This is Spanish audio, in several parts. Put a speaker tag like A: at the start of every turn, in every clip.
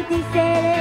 A: Monticello.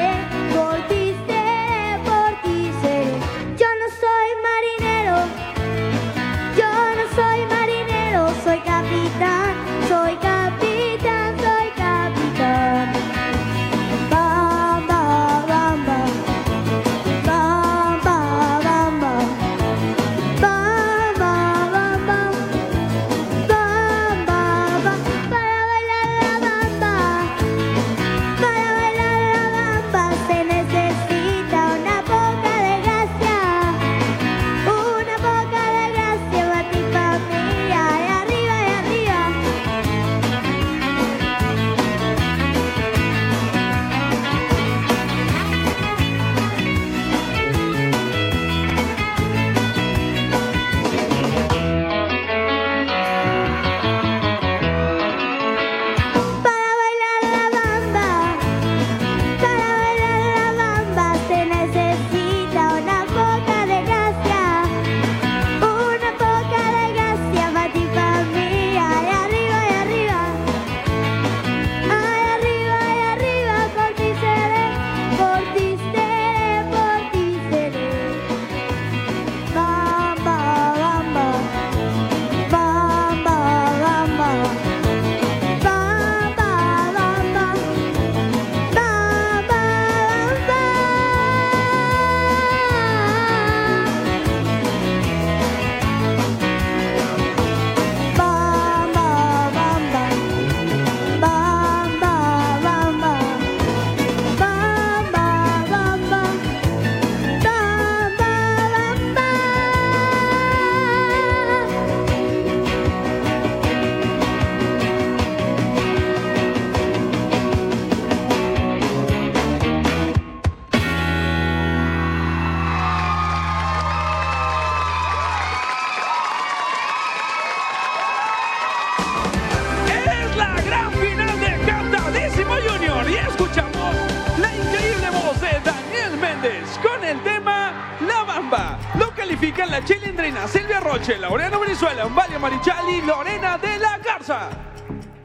B: la gran final de Cantadísimo Junior y escuchamos la increíble voz de Daniel Méndez con el tema La Bamba. Lo califican la chilindrina Silvia Roche, Laureano Brizuela, Valio Marichal y Lorena de la Garza.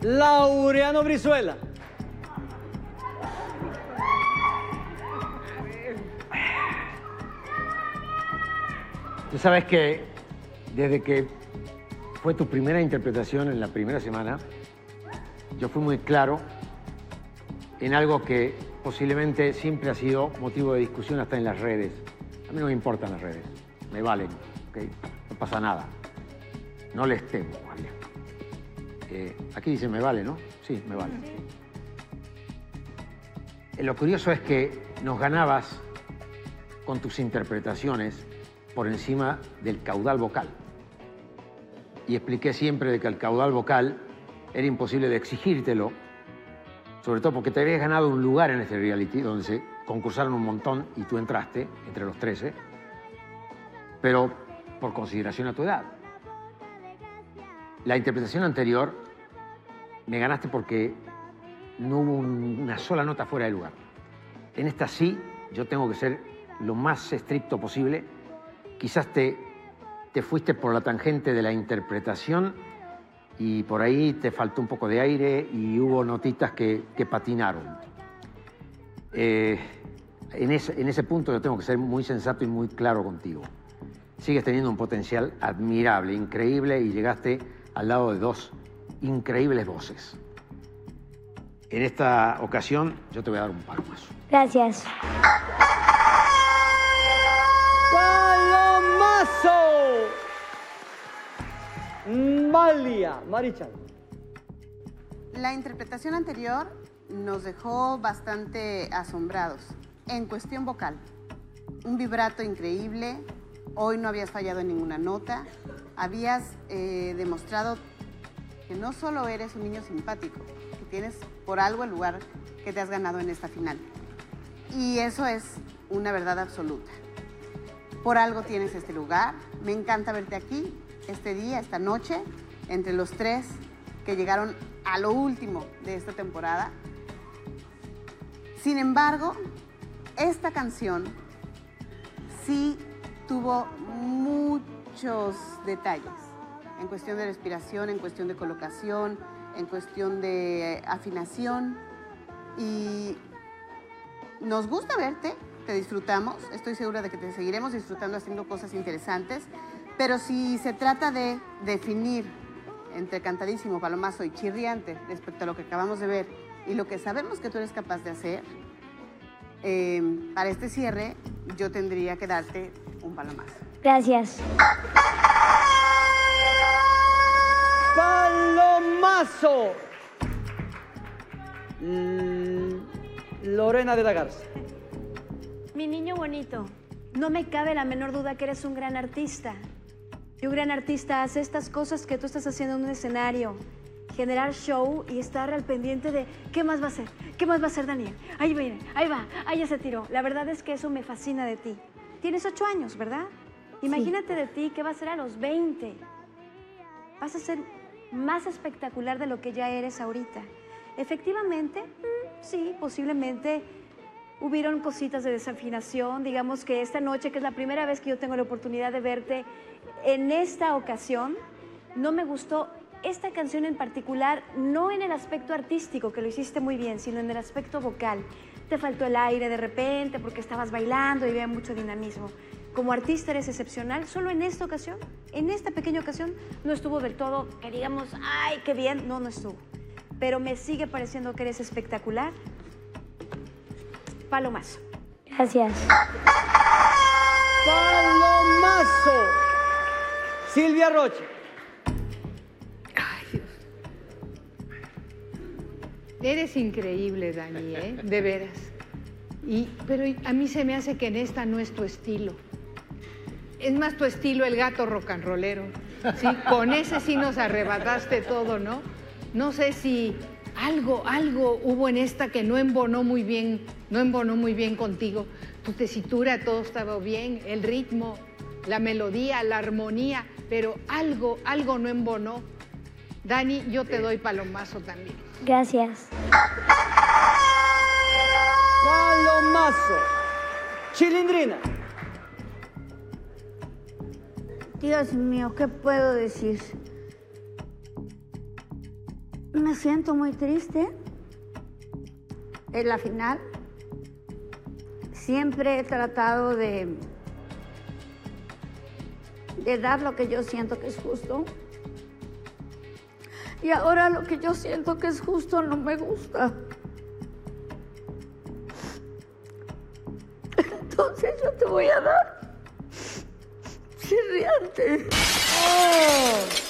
C: Laureano Brizuela.
D: Tú sabes que desde que fue tu primera interpretación en la primera semana, yo fui muy claro en algo que posiblemente siempre ha sido motivo de discusión hasta en las redes. A mí no me importan las redes, me valen. No pasa nada. No les temo, María. Eh, aquí dice me vale, ¿no? Sí, me vale. Eh, Lo curioso es que nos ganabas con tus interpretaciones por encima del caudal vocal. Y expliqué siempre de que el caudal vocal era imposible de exigírtelo, sobre todo porque te habías ganado un lugar en este reality donde se concursaron un montón y tú entraste entre los 13, pero por consideración a tu edad. La interpretación anterior me ganaste porque no hubo un- una sola nota fuera de lugar. En esta sí, yo tengo que ser lo más estricto posible. Quizás te, te fuiste por la tangente de la interpretación y por ahí te faltó un poco de aire y hubo notitas que, que patinaron. Eh, en, ese, en ese punto yo tengo que ser muy sensato y muy claro contigo. Sigues teniendo un potencial admirable, increíble y llegaste al lado de dos increíbles voces. En esta ocasión yo te voy a dar un palomazo.
E: Gracias.
C: ¡Palomazo! Malia Marichal.
F: La interpretación anterior nos dejó bastante asombrados. En cuestión vocal, un vibrato increíble, hoy no habías fallado en ninguna nota, habías eh, demostrado que no solo eres un niño simpático, que tienes por algo el lugar que te has ganado en esta final. Y eso es una verdad absoluta. Por algo tienes este lugar, me encanta verte aquí, este día, esta noche, entre los tres que llegaron a lo último de esta temporada. Sin embargo, esta canción sí tuvo muchos detalles en cuestión de respiración, en cuestión de colocación, en cuestión de afinación y nos gusta verte, te disfrutamos, estoy segura de que te seguiremos disfrutando haciendo cosas interesantes, pero si se trata de definir entre cantadísimo, palomazo y chirriante respecto a lo que acabamos de ver y lo que sabemos que tú eres capaz de hacer, eh, para este cierre yo tendría que darte un palomazo.
E: Gracias.
C: ¡Palomazo! L- Lorena de la Garza.
G: Mi niño bonito, no me cabe la menor duda que eres un gran artista. Y un gran artista hace estas cosas que tú estás haciendo en un escenario. Generar show y estar al pendiente de qué más va a hacer, qué más va a hacer Daniel. Ahí viene, ahí va, ahí ya se tiró. La verdad es que eso me fascina de ti. Tienes ocho años, ¿verdad? Imagínate de ti qué va a ser a los 20. Vas a ser más espectacular de lo que ya eres ahorita. Efectivamente, mm, sí, posiblemente hubieron cositas de desafinación. Digamos que esta noche, que es la primera vez que yo tengo la oportunidad de verte, en esta ocasión, no me gustó esta canción en particular, no en el aspecto artístico, que lo hiciste muy bien, sino en el aspecto vocal. Te faltó el aire de repente porque estabas bailando y había mucho dinamismo. Como artista eres excepcional, solo en esta ocasión, en esta pequeña ocasión, no estuvo del todo, que digamos, ay, qué bien, no, no estuvo. Pero me sigue pareciendo que eres espectacular. Palomazo.
E: Gracias.
C: ¡Palomazo! Silvia Roche.
H: Eres increíble, Dani, ¿eh? De veras. Y, pero a mí se me hace que en esta no es tu estilo. Es más tu estilo el gato rock and rollero. Sí, con ese sí nos arrebataste todo, ¿no? No sé si algo, algo hubo en esta que no embonó muy bien, no embonó muy bien contigo. Tu tesitura, todo estaba bien, el ritmo, la melodía, la armonía, pero algo, algo no embonó. Dani, yo te doy palomazo también.
E: Gracias.
C: Palomazo. Chilindrina.
I: Dios mío, ¿qué puedo decir? Me siento muy triste. En la final, siempre he tratado de, de dar lo que yo siento que es justo. Y ahora lo que yo siento que es justo no me gusta. Entonces yo te voy a dar chirriante.
C: ¡Oh!